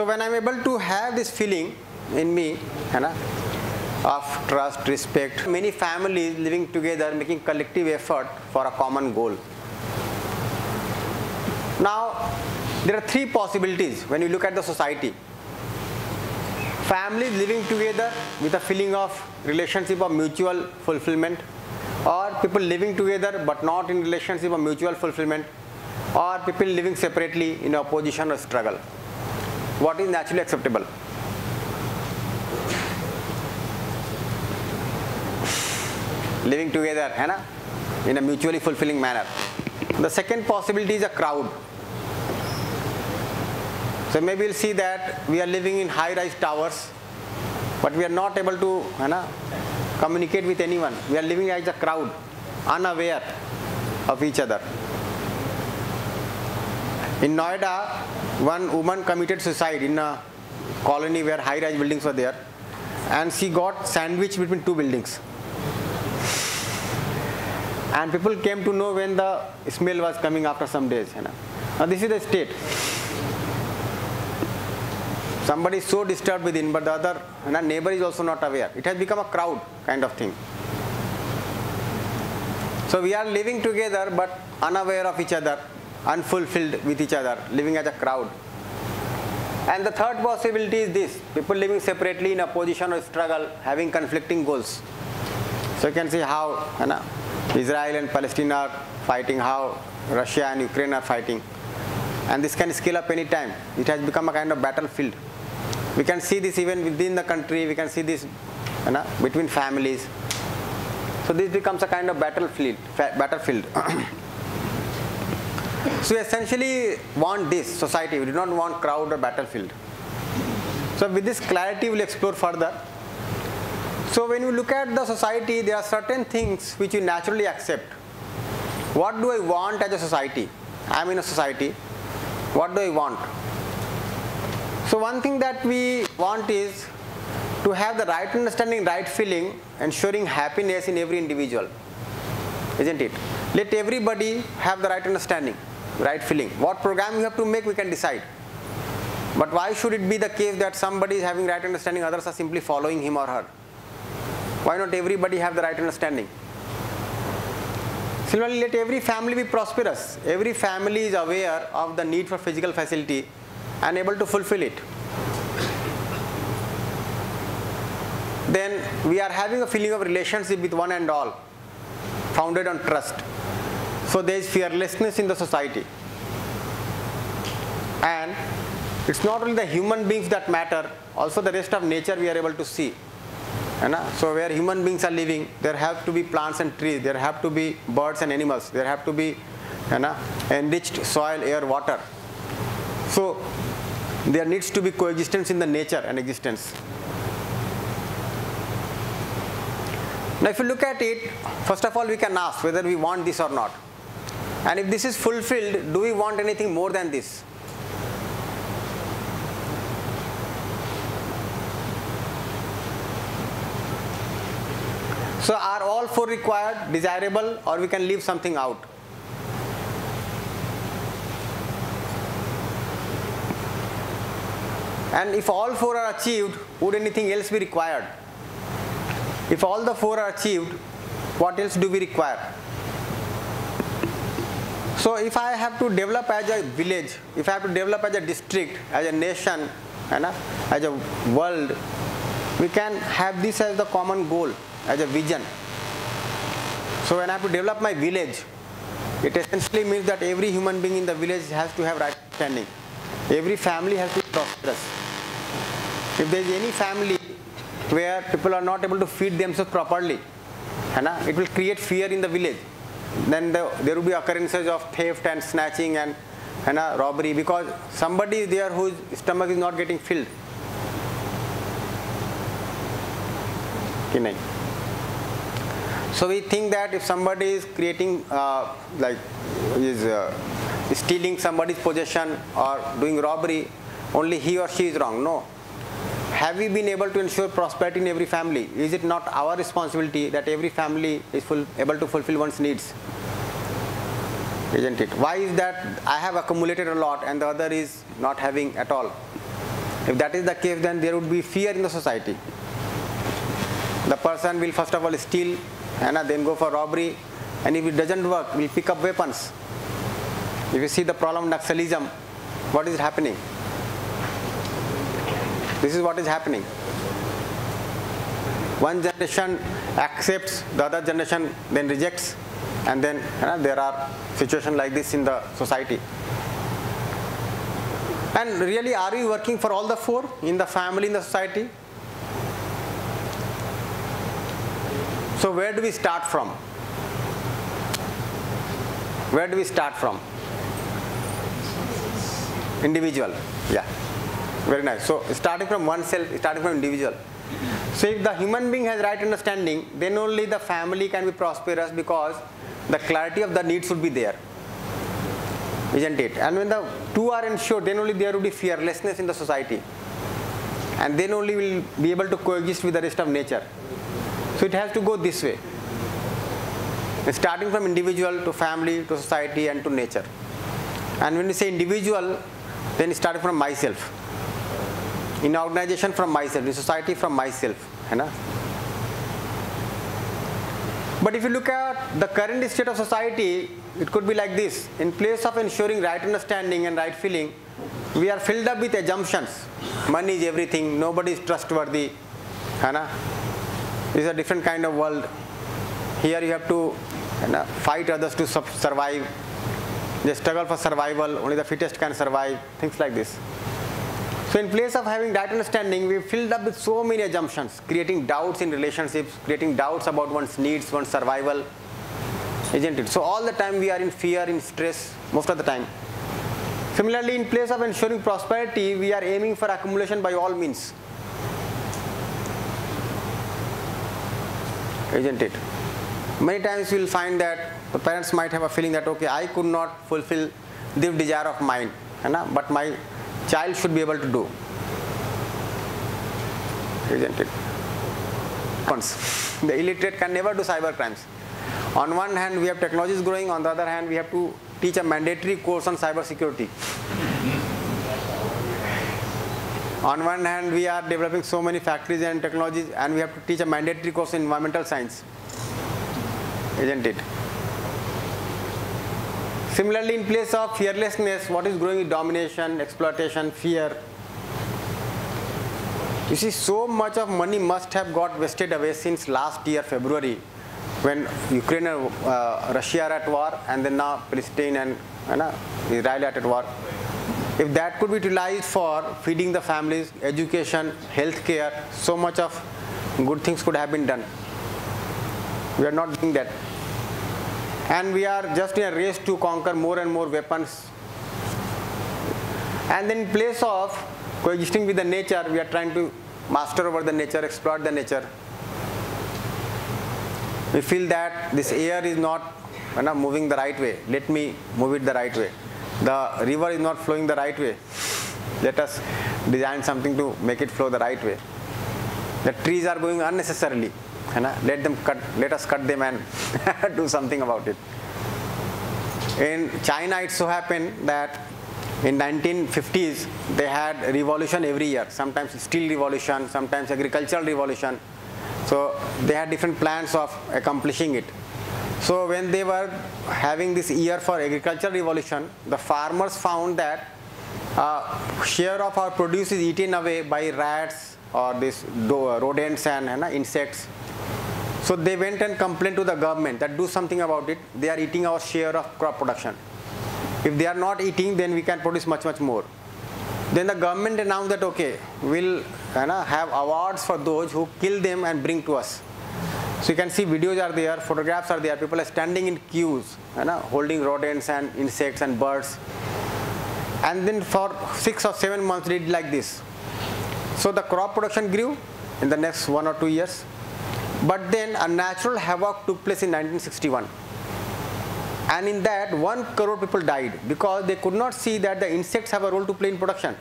So when I'm able to have this feeling in me, you know, of trust, respect, many families living together making collective effort for a common goal. Now, there are three possibilities when you look at the society. Families living together with a feeling of relationship of mutual fulfillment or people living together but not in relationship of mutual fulfillment or people living separately in opposition or struggle. What is naturally acceptable? Living together, है ना? in a mutually fulfilling manner. The second possibility is a crowd. So maybe we'll see that we are living in high-rise towers, but we are not able to you know, communicate with anyone. We are living as a crowd, unaware of each other. In Noida, one woman committed suicide in a colony where high-rise buildings were there, and she got sandwiched between two buildings. And people came to know when the smell was coming after some days. You know. Now this is the state. Somebody is so disturbed within, but the other you know, neighbor is also not aware. It has become a crowd kind of thing. So we are living together but unaware of each other, unfulfilled with each other, living as a crowd. And the third possibility is this people living separately in opposition or struggle, having conflicting goals. So you can see how you know, Israel and Palestine are fighting, how Russia and Ukraine are fighting. And this can scale up any time. It has become a kind of battlefield. We can see this even within the country, we can see this you know, between families. So this becomes a kind of battlefield. battlefield. so we essentially want this society, we do not want crowd or battlefield. So with this clarity we'll explore further. So when you look at the society, there are certain things which you naturally accept. What do I want as a society? I am in a society. What do I want? So one thing that we want is to have the right understanding, right feeling, ensuring happiness in every individual. Isn't it? Let everybody have the right understanding, right feeling. What program you have to make, we can decide. But why should it be the case that somebody is having right understanding, others are simply following him or her? Why not everybody have the right understanding? Similarly, let every family be prosperous. Every family is aware of the need for physical facility and able to fulfill it. Then we are having a feeling of relationship with one and all, founded on trust. So there is fearlessness in the society. And it's not only the human beings that matter, also the rest of nature we are able to see. So where human beings are living, there have to be plants and trees, there have to be birds and animals, there have to be enriched soil, air, water. So there needs to be coexistence in the nature and existence. Now if you look at it, first of all we can ask whether we want this or not. And if this is fulfilled, do we want anything more than this? So are all four required, desirable or we can leave something out? And if all four are achieved, would anything else be required? If all the four are achieved, what else do we require? So if I have to develop as a village, if I have to develop as a district, as a nation, and uh, as a world, we can have this as the common goal, as a vision. So when I have to develop my village, it essentially means that every human being in the village has to have right standing. Every family has to be prosperous. If there is any family where people are not able to feed themselves properly, uh, it will create fear in the village. Then the, there will be occurrences of theft and snatching and, and a robbery because somebody is there whose stomach is not getting filled. So we think that if somebody is creating uh, like is uh, stealing somebody's possession or doing robbery, only he or she is wrong. No. Have we been able to ensure prosperity in every family? Is it not our responsibility that every family is full, able to fulfill one's needs? Isn't it? Why is that I have accumulated a lot and the other is not having at all? If that is the case, then there would be fear in the society. The person will first of all steal and then go for robbery, and if it doesn't work, will pick up weapons. If you see the problem of Naxalism, what is happening? This is what is happening. One generation accepts, the other generation then rejects, and then you know, there are situations like this in the society. And really, are we working for all the four in the family, in the society? So, where do we start from? Where do we start from? Individual. Yeah. Very nice. So, starting from oneself, starting from individual. So, if the human being has right understanding, then only the family can be prosperous because the clarity of the needs would be there isn't it? And when the two are ensured, then only there will be fearlessness in the society. And then only we will be able to coexist with the rest of nature. So it has to go this way. Starting from individual to family to society and to nature. And when we say individual, then starting from myself. In organization from myself, in society from myself. You know? But if you look at the current state of society, it could be like this. In place of ensuring right understanding and right feeling, we are filled up with assumptions. Money is everything, nobody is trustworthy. Hana? This is a different kind of world. Here you have to hana, fight others to survive. They struggle for survival, only the fittest can survive, things like this. So in place of having that understanding, we filled up with so many assumptions, creating doubts in relationships, creating doubts about one's needs, one's survival, isn't it? So all the time we are in fear, in stress, most of the time. Similarly, in place of ensuring prosperity, we are aiming for accumulation by all means. Isn't it? Many times you will find that the parents might have a feeling that, okay, I could not fulfill this desire of mine, but my child should be able to do. Isn't it? The illiterate can never do cyber crimes. On one hand, we have technologies growing, on the other hand, we have to teach a mandatory course on cyber security. On one hand, we are developing so many factories and technologies, and we have to teach a mandatory course in environmental science. Isn't it? Similarly, in place of fearlessness, what is growing is domination, exploitation, fear. You see, so much of money must have got wasted away since last year, February, when Ukraine and uh, Russia are at war, and then now Palestine and uh, Israel are at war. If that could be utilized for feeding the families, education, health care, so much of good things could have been done. We are not doing that and we are just in a race to conquer more and more weapons. And then in place of coexisting with the nature, we are trying to master over the nature, exploit the nature. We feel that this air is not you know, moving the right way. Let me move it the right way. The river is not flowing the right way. Let us design something to make it flow the right way. The trees are going unnecessarily let them cut let us cut them and do something about it. In china it so happened that in 1950s they had revolution every year. Sometimes steel revolution sometimes agricultural revolution. So they had different plans of accomplishing it. So when they were having this year for agricultural revolution the farmers found that uh, share of our produce is eaten away by rats or these rodents and uh, insects so they went and complained to the government that do something about it. They are eating our share of crop production. If they are not eating, then we can produce much, much more. Then the government announced that, okay, we'll have awards for those who kill them and bring to us. So you can see videos are there, photographs are there, people are standing in queues, you know, holding rodents and insects and birds. And then for six or seven months they did like this. So the crop production grew in the next one or two years. But then a natural havoc took place in 1961. And in that, one crore people died because they could not see that the insects have a role to play in production.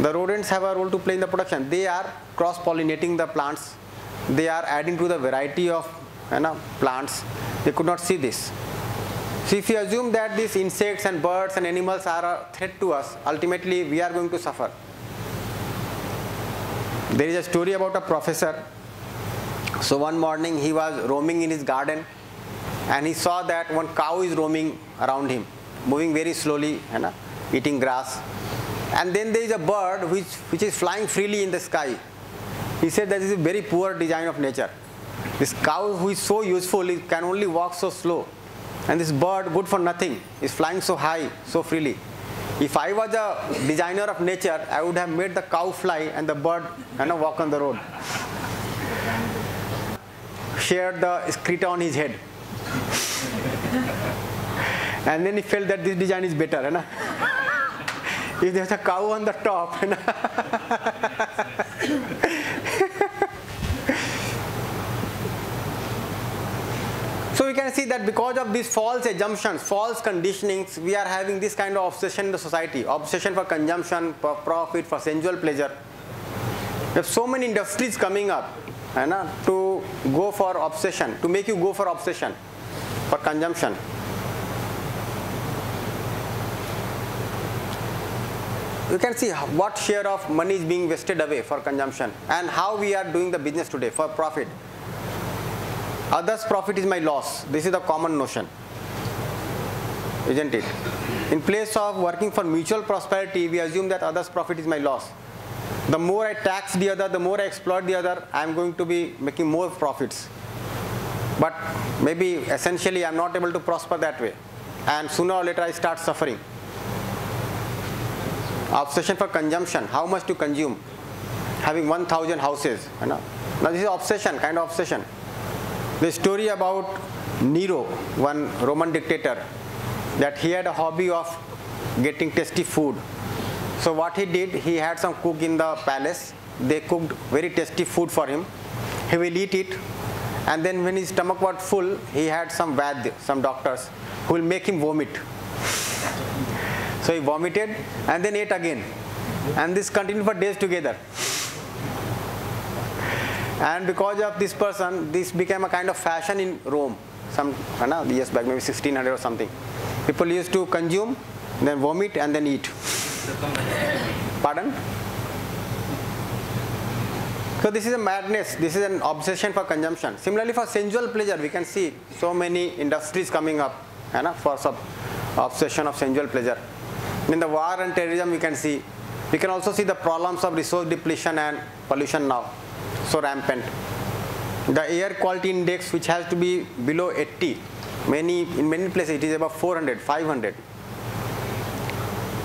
The rodents have a role to play in the production. They are cross-pollinating the plants. They are adding to the variety of you know, plants. They could not see this. So if you assume that these insects and birds and animals are a threat to us, ultimately we are going to suffer. there is a story about a professor. So one morning he was roaming in his garden and he saw that one cow is roaming around him, moving very slowly, you know, eating grass. And then there is a bird which, which is flying freely in the sky. He said that is a very poor design of nature. This cow who is so useful it can only walk so slow. And this bird, good for nothing, is flying so high, so freely. If I was a designer of nature, I would have made the cow fly and the bird you know, walk on the road. Shared the screta on his head. and then he felt that this design is better. Know? if there's a cow on the top. So we can see that because of these false assumptions, false conditionings, we are having this kind of obsession in the society. Obsession for consumption, for profit, for sensual pleasure. We have so many industries coming up know, to go for obsession, to make you go for obsession, for consumption. You can see what share of money is being wasted away for consumption and how we are doing the business today for profit. Others' profit is my loss. This is the common notion, isn't it? In place of working for mutual prosperity, we assume that others' profit is my loss. The more I tax the other, the more I exploit the other, I am going to be making more profits. But maybe essentially I am not able to prosper that way. And sooner or later I start suffering. Obsession for consumption, how much to consume. Having 1000 houses. You know? Now this is obsession, kind of obsession. The story about Nero, one Roman dictator, that he had a hobby of getting tasty food. So what he did, he had some cook in the palace. They cooked very tasty food for him. He will eat it, and then when his stomach was full, he had some vad, some doctors, who will make him vomit. So he vomited and then ate again, and this continued for days together and because of this person this became a kind of fashion in Rome some know, years back maybe 1600 or something people used to consume then vomit and then eat pardon? So this is a madness. This is an obsession for consumption. Similarly for sensual pleasure we can see so many industries coming up you know, for some obsession of sensual pleasure. In the war and terrorism we can see we can also see the problems of resource depletion and pollution now so rampant. The air quality index which has to be below 80, many in many places it is about 400, 500.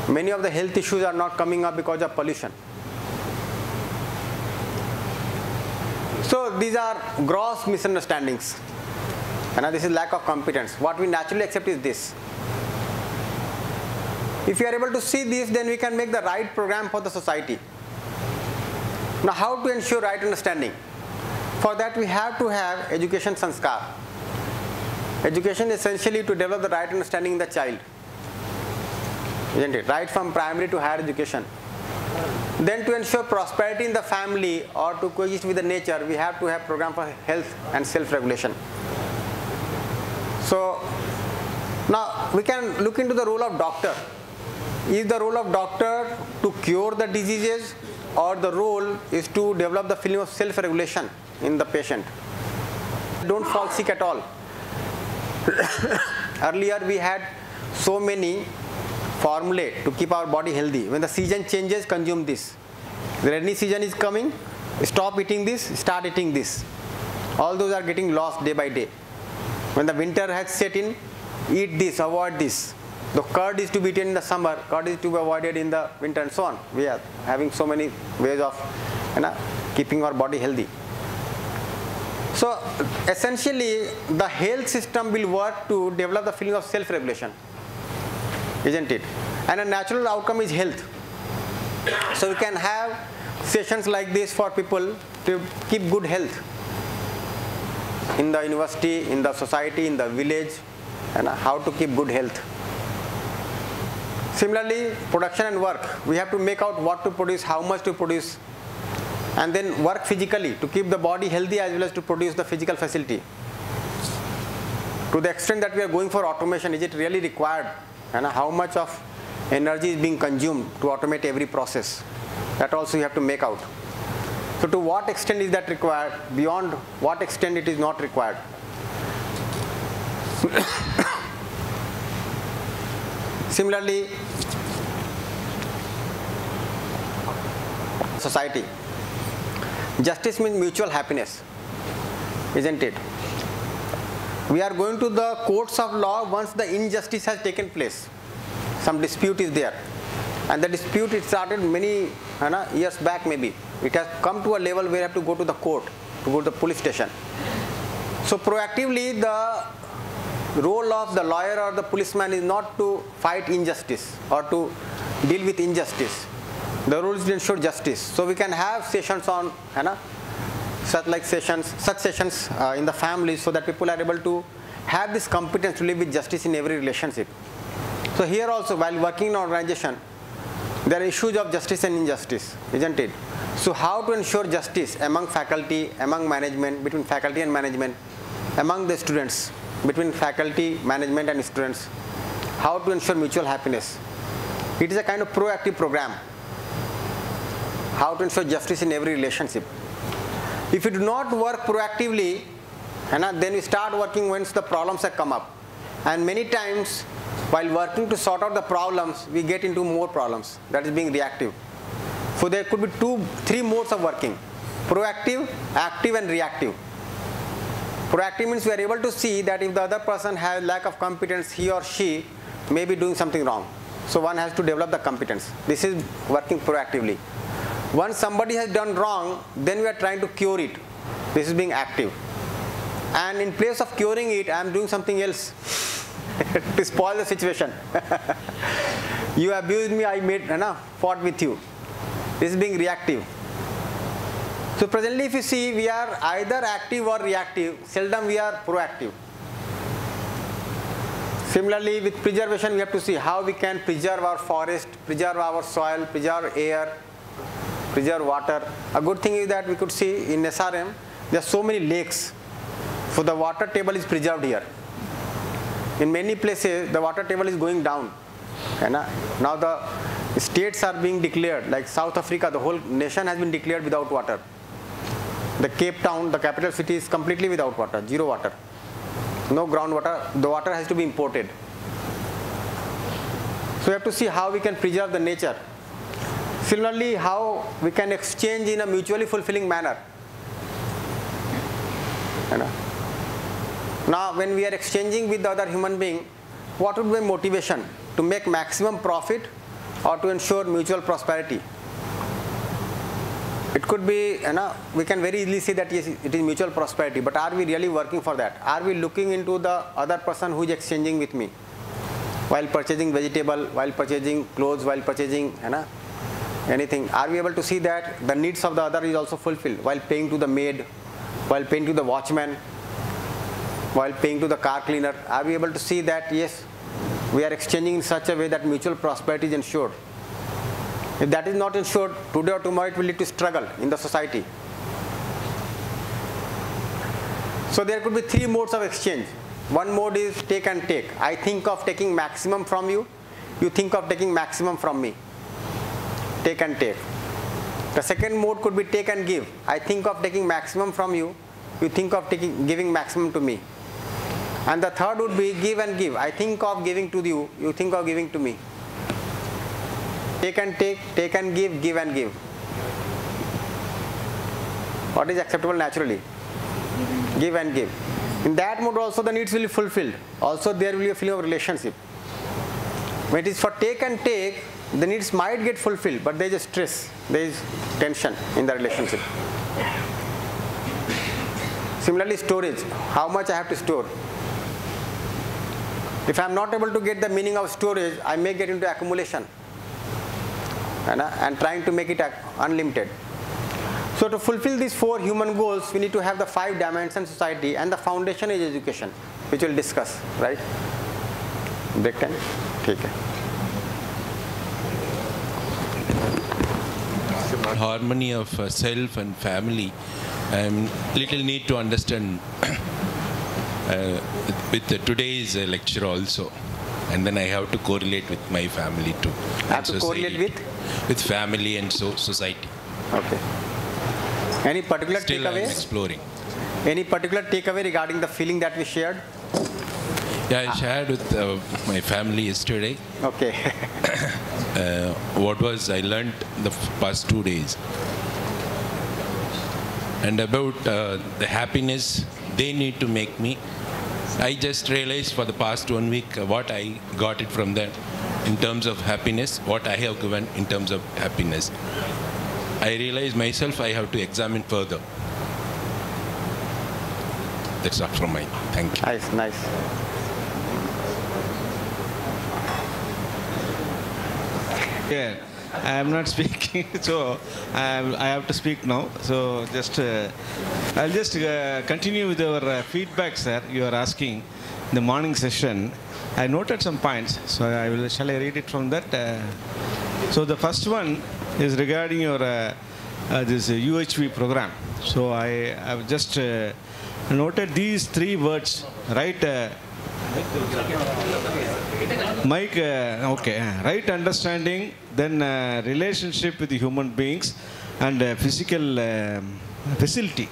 Many of the health issues are not coming up because of pollution. So these are gross misunderstandings. And this is lack of competence. What we naturally accept is this. If you are able to see this, then we can make the right program for the society. Now how to ensure right understanding? For that we have to have education sanskar. Education essentially to develop the right understanding in the child. Isn't it? Right from primary to higher education. Then to ensure prosperity in the family or to coexist with the nature, we have to have program for health and self-regulation. So now we can look into the role of doctor. Is the role of doctor to cure the diseases or the role is to develop the feeling of self-regulation in the patient. Don't fall sick at all. Earlier we had so many formulae to keep our body healthy. When the season changes, consume this. The rainy season is coming, stop eating this, start eating this. All those are getting lost day by day. When the winter has set in, eat this, avoid this. The curd is to be eaten in the summer, curd is to be avoided in the winter and so on. We are having so many ways of you know, keeping our body healthy. So essentially the health system will work to develop the feeling of self-regulation, isn't it? And a natural outcome is health. So we can have sessions like this for people to keep good health in the university, in the society, in the village, and how to keep good health. Similarly, production and work. We have to make out what to produce, how much to produce, and then work physically to keep the body healthy as well as to produce the physical facility. To the extent that we are going for automation, is it really required? And how much of energy is being consumed to automate every process? That also you have to make out. So to what extent is that required? Beyond what extent it is not required? Similarly, society. Justice means mutual happiness, isn't it? We are going to the courts of law once the injustice has taken place. Some dispute is there. And the dispute it started many you know, years back maybe. It has come to a level where you have to go to the court, to go to the police station. So proactively the role of the lawyer or the policeman is not to fight injustice or to deal with injustice. The role is to ensure justice. So we can have sessions on you know, such like sessions, such sessions uh, in the family so that people are able to have this competence to live with justice in every relationship. So here also while working in an organization, there are issues of justice and injustice, isn't it? So how to ensure justice among faculty, among management, between faculty and management, among the students, between faculty, management and students, how to ensure mutual happiness. It is a kind of proactive program. How to ensure justice in every relationship. If you do not work proactively, and then we start working once the problems have come up. And many times, while working to sort out the problems, we get into more problems. That is being reactive. So there could be two, three modes of working. Proactive, active and reactive. Proactive means we are able to see that if the other person has lack of competence, he or she may be doing something wrong. So one has to develop the competence. This is working proactively. Once somebody has done wrong, then we are trying to cure it. This is being active. And in place of curing it, I am doing something else to spoil the situation. you abused me, I made, know, fought with you. This is being reactive. So presently if you see, we are either active or reactive. Seldom we are proactive. Similarly, with preservation, we have to see how we can preserve our forest, preserve our soil, preserve air, preserve water. A good thing is that we could see in SRM, there are so many lakes. So the water table is preserved here. In many places, the water table is going down. And uh, now the states are being declared, like South Africa, the whole nation has been declared without water. The Cape Town, the capital city, is completely without water, zero water. No groundwater, the water has to be imported. So we have to see how we can preserve the nature Similarly, how we can exchange in a mutually fulfilling manner. Now, when we are exchanging with the other human being, what would be motivation? To make maximum profit or to ensure mutual prosperity? It could be, you know, we can very easily say that yes, it is mutual prosperity, but are we really working for that? Are we looking into the other person who is exchanging with me? While purchasing vegetable, while purchasing clothes, while purchasing, you know, anything. Are we able to see that the needs of the other is also fulfilled while paying to the maid while paying to the watchman while paying to the car cleaner? Are we able to see that? Yes. We are exchanging in such a way that mutual prosperity is ensured. If that is not ensured today or tomorrow it will lead to struggle in the society. So there could be three modes of exchange. One mode is take and take. I think of taking maximum from you. You think of taking maximum from me take and take. The second mode could be take and give. I think of taking maximum from you, you think of taking giving maximum to me. And the third would be give and give. I think of giving to you, you think of giving to me. Take and take, take and give, give and give. What is acceptable naturally? Give and give. In that mode also the needs will be fulfilled. Also there will be a feeling of relationship. When it is for take and take, the needs might get fulfilled, but there is a stress, there is tension in the relationship. Similarly, storage, how much I have to store. If I am not able to get the meaning of storage, I may get into accumulation and, uh, and trying to make it uh, unlimited. So to fulfill these four human goals, we need to have the five dimension society and the foundation is education, which we'll discuss, right? Break time? Okay. Harmony of uh, self and family, um, little need to understand uh, with today's uh, lecture also. And then I have to correlate with my family too. Have to correlate with? With family and so society. Okay. Any particular Still, I'm exploring. Any particular takeaway regarding the feeling that we shared? Yeah, I shared with uh, my family yesterday Okay. uh, what was I learned the past two days. And about uh, the happiness they need to make me. I just realized for the past one week what I got it from them in terms of happiness, what I have given in terms of happiness. I realized myself I have to examine further. That's all from my. Thank you. nice, nice. Yeah, I am not speaking, so I I have to speak now. So just, uh, I'll just uh, continue with your uh, feedback, sir. You are asking the morning session. I noted some points, so I will. Shall I read it from that? Uh, so the first one is regarding your uh, uh, this uh, UHV program. So I have just noted these three words, right? Mike, uh, okay, uh, right understanding, then uh, relationship with the human beings, and uh, physical um, facility.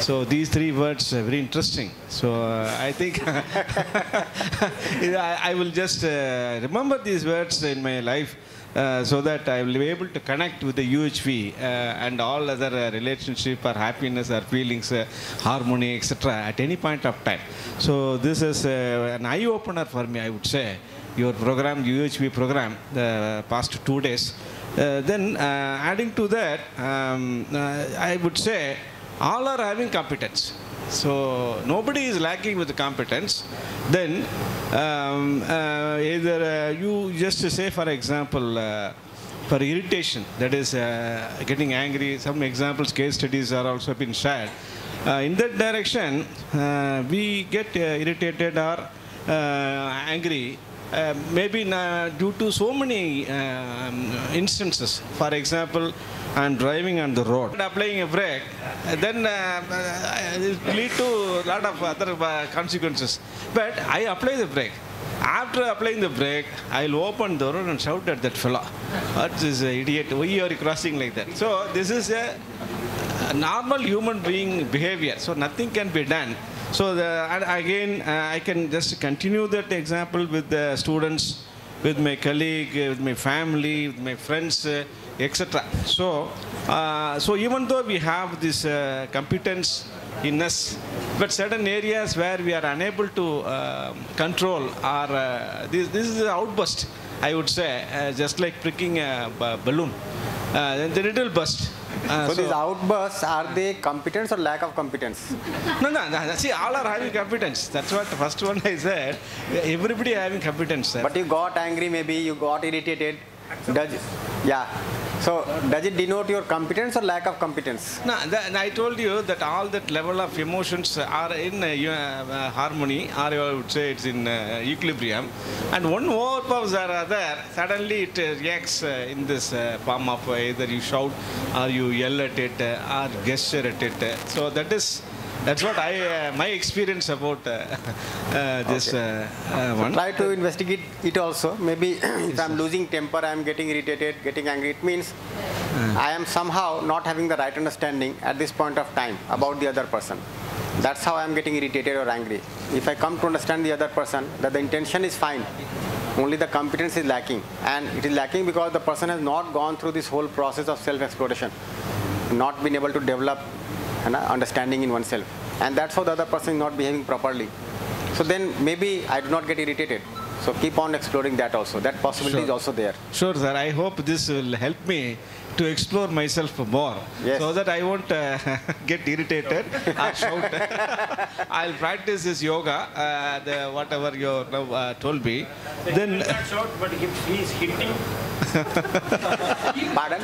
So these three words are very interesting. So uh, I think I, I will just uh, remember these words in my life. Uh, so that I will be able to connect with the UHV uh, and all other uh, relationship or happiness or feelings, uh, harmony, etc. at any point of time. So this is uh, an eye opener for me, I would say. Your program, UHV program, the past two days. Then adding to that, um, I would say all are having competence. So nobody is lacking with the competence. Then um, uh, either uh, you just say, for example, uh, for irritation, that is uh, getting angry. Some examples, case studies are also been shared. Uh, in that direction, uh, we get uh, irritated or uh, angry uh, maybe due to so many um, instances. For example, I'm driving on the road, and applying a brake, then uh, uh, it lead to a lot of other uh, consequences. But I apply the brake. After applying the brake, I'll open the road and shout at that fellow, "What is an idiot? Why are you crossing like that?" So this is a normal human being behavior. So nothing can be done. So the, and again, uh, I can just continue that example with the students, with my colleague, with my family, with my friends, uh, etc. So, uh, so even though we have this uh, competence in us, but certain areas where we are unable to uh, control are uh, this, this is an outburst. I would say, uh, just like pricking a balloon, uh, the little burst. Uh, So, these outbursts, are they competence or lack of competence? no, no, no. See, all are having competence. That's what the first one I said. Everybody having competence, sir. But you got angry, maybe you got irritated. Does yeah. So does it denote your competence or lack of competence? no, the, I told you that all that level of emotions are in uh, uh, harmony, or I would say it's in uh, equilibrium. And one overpowers are there, suddenly it uh, reacts uh, in this uh, form of uh, either you shout or you yell at it uh, or gesture at it. Uh, So that is. That's what I, uh, my experience about uh, uh, this uh, uh, one. Try to investigate it also. Maybe if I'm losing temper, I'm getting irritated, getting angry. It means I am somehow not having the right understanding at this point of time about the other person. That's how I'm getting irritated or angry. If I come to understand the other person, that the intention is fine, only the competence is lacking. And it is lacking because the person has not gone through this whole process of self-exploration, not been able to develop an understanding in oneself. And that's how the other person is not behaving properly. So then maybe I do not get irritated. So keep on exploring that also. That possibility is also there. Sure, sir. I hope this will help me to explore myself more Yes. so that I won't uh, get irritated or shout. I'll practice this yoga, uh, the, whatever you now uh, told me. Then, not short, but if he is hitting, Pardon?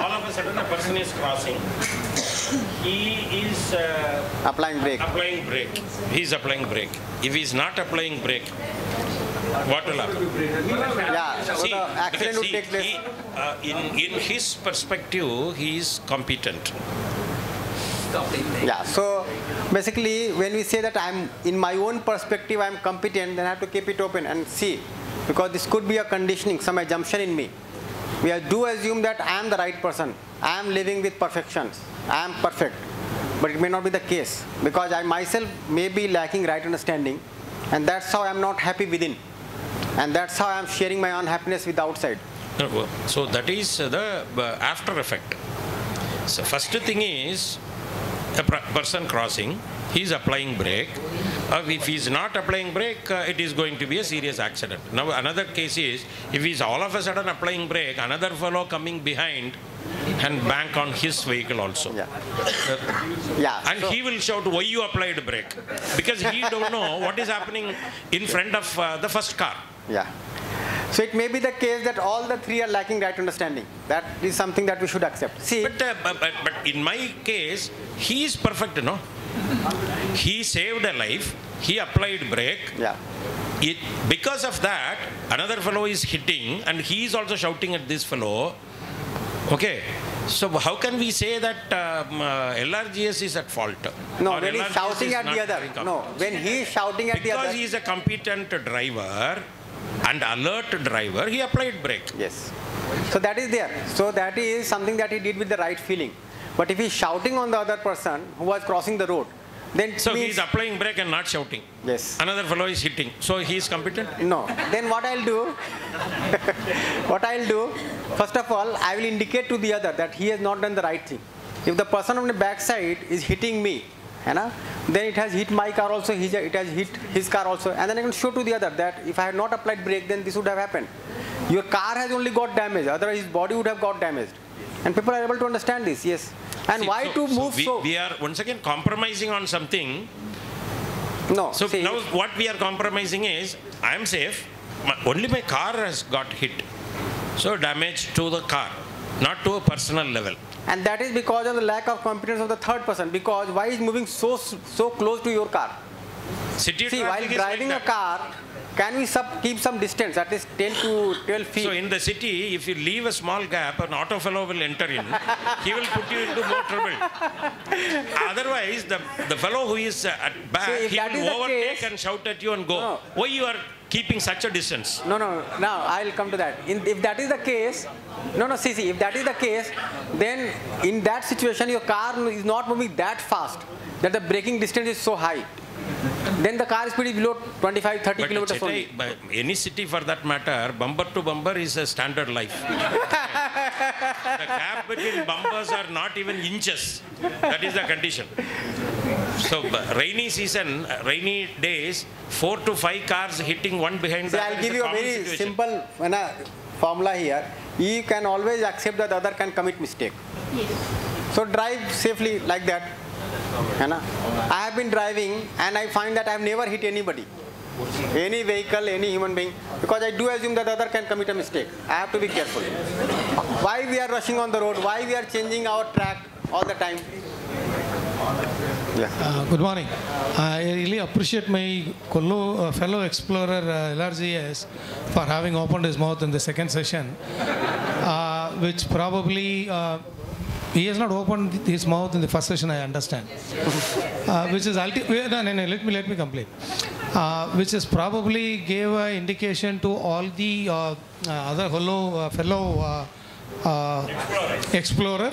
all of a sudden a person is crossing. He is uh, Applying brake. applying brake. He is applying brake. If he is not applying brake, what will happen? Yeah. See, the accident take place. he, uh, in, in his perspective, he is competent. Yeah. So basically, when we say that I'm in my own perspective, I'm competent, then I have to keep it open and see, because this could be a conditioning, some assumption in me. we do assume that I am the right person. I am living with perfections. I am perfect. But it may not be the case because I myself may be lacking right understanding and that's how I am not happy within. And that's how I am sharing my unhappiness with the outside. So that is the uh, after effect. So first thing is a person crossing, he is applying brake. Uh, if he is not applying brake, uh, it is going to be a serious accident. Now another case is if he is all of a sudden applying brake, another fellow coming behind and bank on his vehicle also. Yeah. Yeah. And so- he will shout, why you applied brake? Because he don't know what is happening in front of uh, the first car. Yeah. So it may be the case that all the three are lacking right understanding. That is something that we should accept. See, But, uh, but, but, but in my case, he is perfect, no? He saved a life, he applied brake. yeah. It, because of that, another fellow is hitting and he is also shouting at this fellow. Okay, so how can we say that um, uh, LRGS is at fault? No, Or when he's shouting at the other. No, when he is shouting at the other. Because he is a competent driver and alert driver, he applied brake. Yes. So that is there. So that is something that he did with the right feeling. But if he's shouting on the other person who was crossing the road, then So he is applying brake and not shouting. yes. Another fellow is hitting. So he is competent. No. Then what I'll do, what I'll do, first of all, I will indicate to the other that he has not done the right thing. If the person on the back side is hitting me, you know, then it has hit my car also, it has hit his car also. And then I can show to the other that if I had not applied brake, then this would have happened. Your car has only got damaged, otherwise his body would have got damaged. And people are able to understand this, yes. And See, why so- to move we, so? we are once again compromising on something. no, So see, now what we are compromising is I am safe. My, only my car has got hit. So damage to the car, not to a personal level. And that is because of the lack of competence of the third person. Because why is moving so so close to your car? City See, while is like driving a car, can we sub, keep some distance, at least 10 to 12 feet? So in the city, if you leave a small gap, an auto fellow will enter in. he will put you into more trouble. Otherwise, the, the fellow who is uh, at back, he will overtake case- and shout at you and go. No. Why you are keeping such a distance? no, no, now I'll come to that. In, if that is the case, no, no, see, see, if that is the case, then in that situation, your car is not moving that fast, that the braking distance is so high. Then the car speed is below 25, 30 But kilometers Chennai, only. but any city for that matter, bumper to bumper is a standard life. the gap between bumpers are not even inches. That is the condition. So rainy season, uh, rainy days, four to five cars hitting one behind See, the other I'll is give you a very situation. simple you know, formula here. You can always accept that the other can commit mistake. yes. So drive safely like that. You know. I have been driving and I find that I have never hit anybody. Any vehicle, any human being, because I do assume that other can commit a mistake. I have to be careful. Why we are rushing on the road? Why we are changing our track all the time? Yeah. Uh, Good morning. I really appreciate my collo- uh, fellow explorer uh, LRGS for having opened his mouth in the second session, uh, which probably uh, he has not opened his mouth in the first session. I understand, uh, which is ulti- no, no, no, let me let me complete. Uh, which is probably gave an indication to all the uh, uh, other fellow uh, fellow. Uh, uh, explorer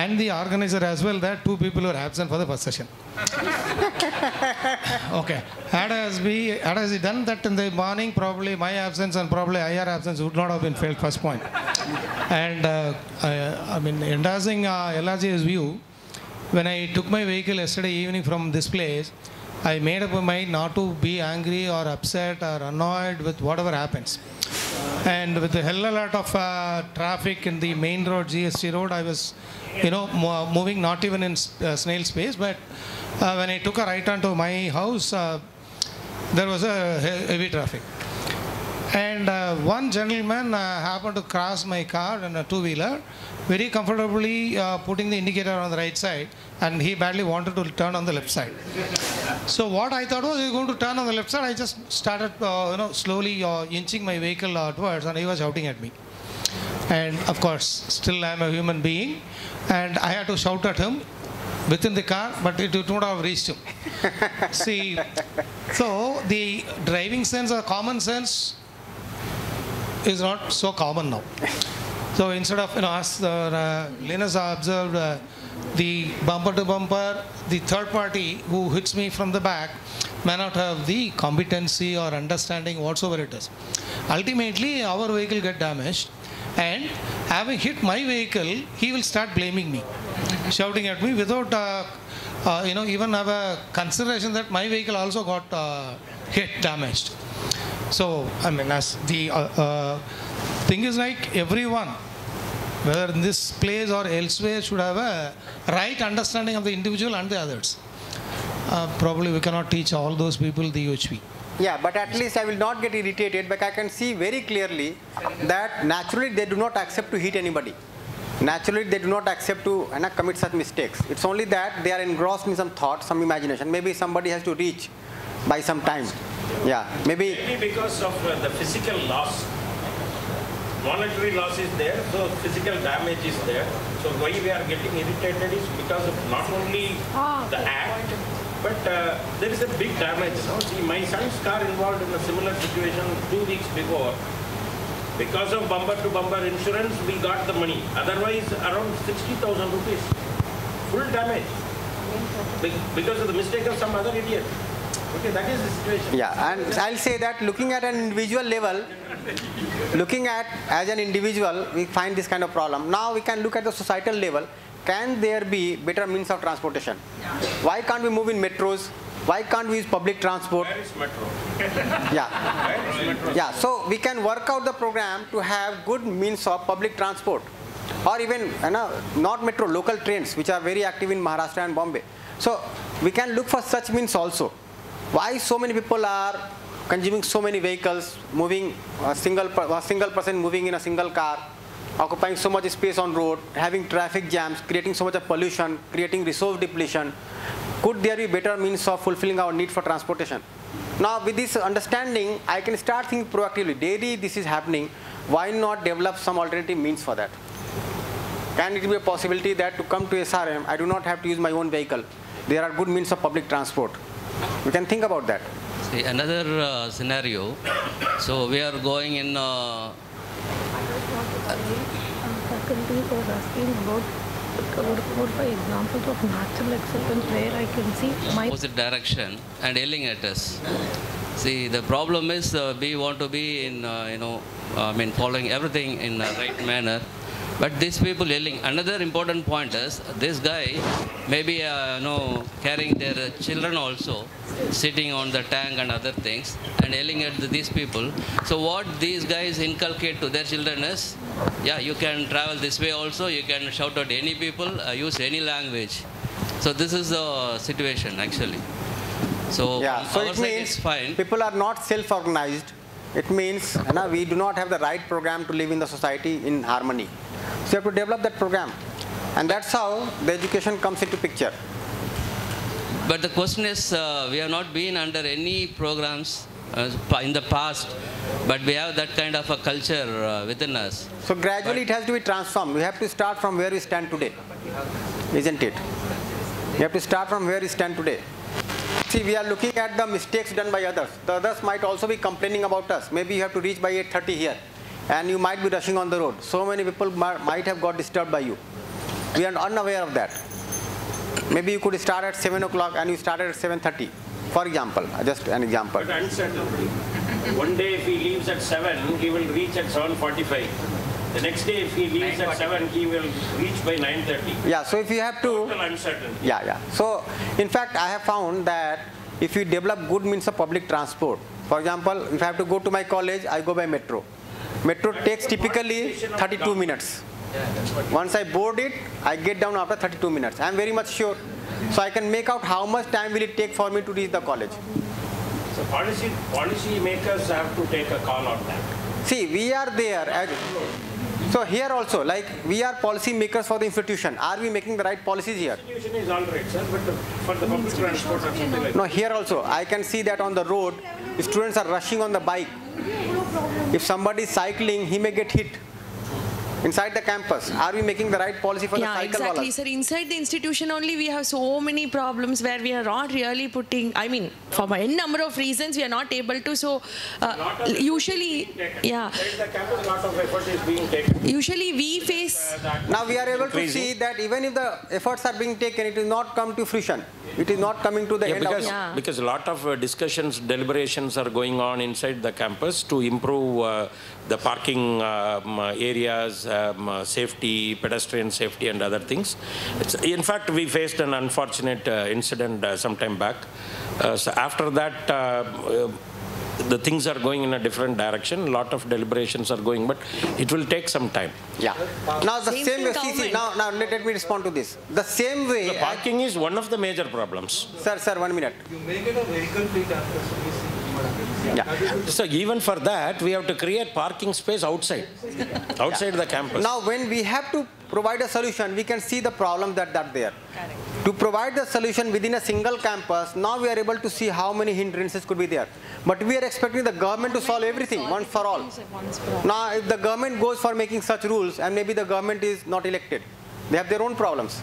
and the organizer as well that two people were absent for the first session. okay. Had as we had as he done that in the morning, probably my absence and probably IR absence would not have been felt first point. And uh, I, I mean, endorsing uh, LRJ's view, when I took my vehicle yesterday evening from this place, I made up my mind not to be angry or upset or annoyed with whatever happens. And with a hell a lot of uh, traffic in the main road, GST road, I was, you know, mo- moving not even in uh, snail space. But uh, when I took a right onto my house, uh, there was a he- heavy traffic. And uh, one gentleman uh, happened to cross my car in a two-wheeler, very comfortably uh, putting the indicator on the right side, and he badly wanted to turn on the left side. So what I thought was he was going to turn on the left side. I just started, uh, you know, slowly uh, inching my vehicle outwards, and he was shouting at me. And of course, still I'm a human being, and I had to shout at him within the car, but it would not have reached him. See, so the driving sense or common sense is not so common now. So instead of, you know, as uh, Linus observed, uh, the bumper to bumper, the third party who hits me from the back may not have the competency or understanding whatsoever it is. Ultimately, our vehicle get damaged and having hit my vehicle, he will start blaming me, shouting at me without, uh, uh, you know, even have a consideration that my vehicle also got uh, hit, damaged. So, I mean, as the uh, uh, thing is like everyone, whether in this place or elsewhere, should have a right understanding of the individual and the others. Uh, probably we cannot teach all those people the UHV. Yeah, but at least I will not get irritated, but I can see very clearly that naturally they do not accept to hit anybody. Naturally, they do not accept to uh, commit such mistakes. It's only that they are engrossed in some thought, some imagination. Maybe somebody has to reach by some time. Yeah, maybe. Maybe because of uh, the physical loss. Monetary loss is there, so physical damage is there. So why we are getting irritated is because of not only the act, but uh, there is a big damage. You know? See, my son's car involved in a similar situation two weeks before. Because of bumper to bumper insurance, we got the money. Otherwise, around 60,000 rupees. Full damage. Be- Because of the mistake of some other idiot. Okay, that is the situation. Yeah, and I'll say that looking at an individual level, looking at as an individual, we find this kind of problem. Now we can look at the societal level. Can there be better means of transportation? Why can't we move in metros? Why can't we use public transport? Where is metro? Yeah, Where is metro? yeah. So we can work out the program to have good means of public transport, or even you know, not metro, local trains which are very active in Maharashtra and Bombay. So we can look for such means also. Why so many people are consuming so many vehicles, moving a single a single person moving in a single car, occupying so much space on road, having traffic jams, creating so much of pollution, creating resource depletion. Could there be better means of fulfilling our need for transportation? Now, with this understanding, I can start thinking proactively. Daily, this is happening. Why not develop some alternative means for that? Can it be a possibility that to come to SRM, I do not have to use my own vehicle? There are good means of public transport. We can think about that. See, another uh, scenario. So we are going in. Uh, faculty was asking about four five examples of natural acceptance where I can see my opposite direction and yelling at us. See, the problem is uh, we want to be in, uh, you know, I mean, following everything in a right manner. But these people yelling. Another important point is this guy maybe, uh, you know, carrying their uh, children also, sitting on the tank and other things, and yelling at the, these people. So what these guys inculcate to their children is, yeah, you can travel this way also. You can shout at any people, uh, use any language. So this is the situation actually. So Yeah, so it means fine. people are not self-organized. It means you know, we do not have the right program to live in the society in harmony. So you have to develop that program. And that's how the education comes into picture. But the question is, uh, we have not been under any programs uh, in the past, but we have that kind of a culture uh, within us. So gradually it has to be transformed. We have to start from where we stand today, isn't it? We have to start from where we stand today. See, we are looking at the mistakes done by others. The others might also be complaining about us. Maybe you have to reach by 8.30 here and you might be rushing on the road. So many people might have got disturbed by you. We are unaware of that. Maybe you could start at 7 o'clock and you started at 7.30. For example, just an example. One day if he leaves at 7, he will reach at 7.45. The next day if he leaves at 7, he will reach by 9.30. Yeah, so if you have to... Total uncertainty. Yeah, yeah. So, in fact, I have found that if you develop good means of public transport, for example, if I have to go to my college, I go by metro. Metro takes typically 32 minutes. Yeah, Once I board it, I get down after 32 minutes. I am very much sure. So I can make out how much time will it take for me to reach the college. So policy, policy makers have to take a call on that. See, we are there. As, so here also, like we are policy makers for the institution. Are we making the right policies here? Institution is all right, sir, but the- for the public transport or something like No, here also, I can see that on the road, students are rushing on the bike. If somebody is cycling, he may get hit. Inside the campus? Are we making the right policy for yeah, the cycle exactly. wallahs? Sir, inside the institution only, we have so many problems where we are not really putting. I mean, for a number of reasons, we are not able to. So, uh, usually, yeah. the campus, lot of effort is being taken. Usually, we face. Now we are able to see that even if the efforts are being taken, it is not come to fruition. It is not coming to the Yeah, end because, of Yeah. because a lot of uh, discussions, deliberations are going on inside the campus to improve uh, the parking um, uh, areas, um, uh, safety, pedestrian safety and other things. It's, in fact, we faced an unfortunate uh, incident uh, some time back. Uh, so after that, uh, uh, the things are going in a different direction. A lot of deliberations are going, but it will take some time. Yeah. Now the Same same way, see, see, now, now let, let me respond to this. The same way, The parking is one of the major problems. sir, sir, one minute. You make it a vehicle fleet after servicing. Yeah. So even for that, we have to create parking space outside, outside the campus. Now when we have to provide a solution, we can see the problem that are there. To provide the solution within a single campus, now we are able to see how many hindrances could be there. But we are expecting the government to solve everything solve once, for once for all. Now if the government goes for making such rules and maybe the government is not elected, they have their own problems.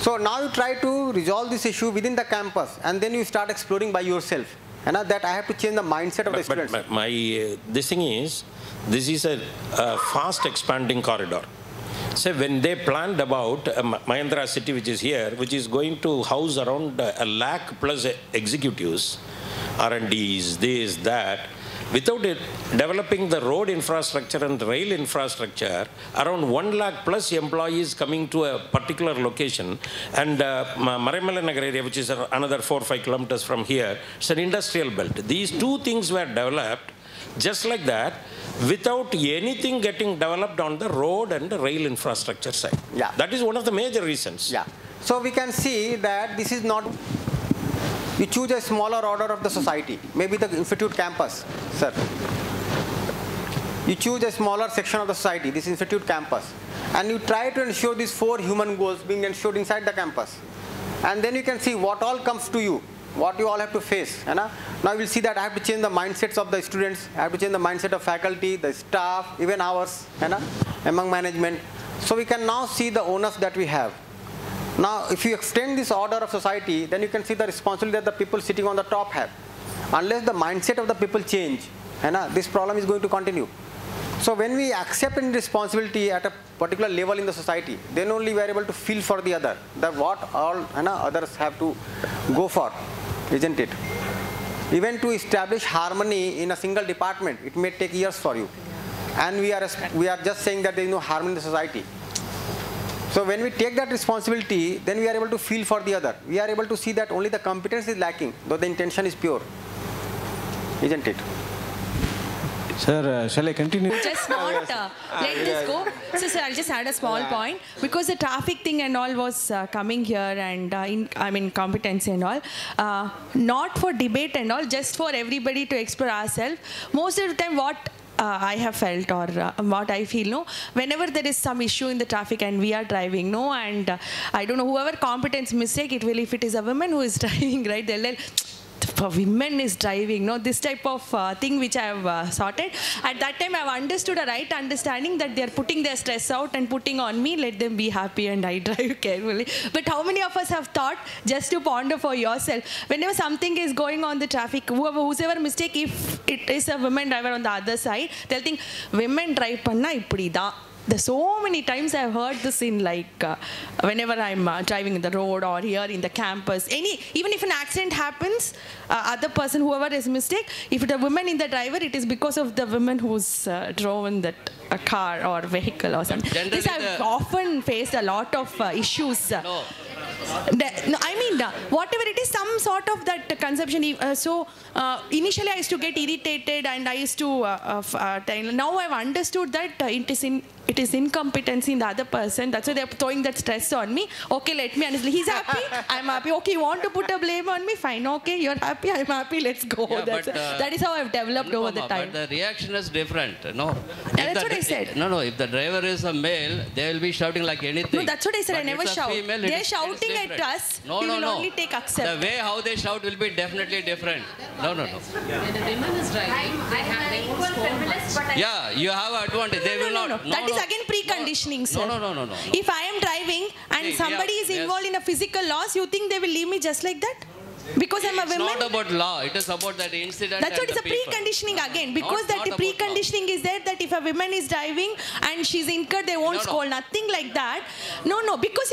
So now you try to resolve this issue within the campus and then you start exploring by yourself. And that I have to change the mindset of the But, but students. my, my uh, this thing is, this is a, a fast expanding corridor. So when they planned about uh, Mahindra city, which is here, which is going to house around uh, a lakh plus executives, R&Ds, this, that, without it developing the road infrastructure and rail infrastructure, around 1 lakh plus employees coming to a particular location, and uh, Ma- Maraimalai Nagar area, which is another 4 or 5 kilometers from here, it's an industrial belt. These two things were developed just like that without anything getting developed on the road and the rail infrastructure side. Yeah. That is one of the major reasons. Yeah. So we can see that this is not, you choose a smaller order of the society, maybe the institute campus, sir. You choose a smaller section of the society, this institute campus, and you try to ensure these four human goals being ensured inside the campus. And then you can see what all comes to you, what you all have to face. You know? Now you will see that I have to change the mindsets of the students, I have to change the mindset of faculty, the staff, even ours, you know, among management. So we can now see the onus that we have. Now, if you extend this order of society, then you can see the responsibility that the people sitting on the top have. Unless the mindset of the people change, this problem is going to continue. So when we accept any responsibility at a particular level in the society, then only we are able to feel for the other, that what all you know, others have to go for, isn't it? Even to establish harmony in a single department, it may take years for you. And we are, we are just saying that there is no harmony in the society. So when we take that responsibility, then we are able to feel for the other. We are able to see that only the competence is lacking, though the intention is pure. Isn't it? Sir, uh, shall I continue? just not uh, let this go. So, sir, I'll just add a small point because the traffic thing and all was uh, coming here, and uh, in I mean competency and all, uh, not for debate and all, just for everybody to explore ourselves. Most of the time, what uh, I have felt or uh, what I feel, no, whenever there is some issue in the traffic and we are driving, no, and uh, I don't know whoever competence mistake it will if it is a woman who is driving, right? They'll for women is driving, no, this type of uh, thing which I have uh, sorted. At that time, I have understood a right understanding that they are putting their stress out and putting on me, let them be happy and I drive carefully. But how many of us have thought just to ponder for yourself? Whenever something is going on the traffic, whoever, whosoever mistake, if it is a woman driver on the other side, they'll think, women drive panna ipdi da there's so many times I've heard this in like uh, whenever I'm uh, driving in the road or here in the campus. Any even if an accident happens, uh, other person whoever is mistake, if it's a woman in the driver, it is because of the woman who's uh, driven that a car or vehicle or something. Generally This I've often faced a lot of uh, issues. uh, No. the- no, I mean, uh, whatever it is, some sort of that conception. Uh, so uh, initially, I used to get irritated, and I used to. Uh, uh, uh, tell- now I've understood that uh, it is in it is incompetency in the other person. That's why they're throwing that stress on me. Okay, let me understand. He's happy. I'm happy. Okay, you want to put a blame on me? Fine. Okay, you're happy. I'm happy. Let's go. Yeah, That's, but, uh, that is how I've developed over the Nupama, time. But the reaction is different. No. That's the what I dri- said. No, no. If the driver is a male, they will be shouting like anything. No, that's what I said. I never shout. female, They're is- it is shouting at us. No, We no, will no. only take accept. The way how they shout will be definitely different. No, no, no. The women is driving. They have their own score. Yeah, you have advantage. They no, will no, not. no. Is no. again preconditioning, sir. No, no, no, no, no. If I am driving and we somebody is yes. involved in a physical loss, you think they will leave me just like that? Because I'm a It's woman? not about law. It is about that incident. That's what it's a preconditioning again. Because Not- that preconditioning is there that if a woman is driving and she's incurred, they won't No, no. scold. Nothing like that. No, no. Because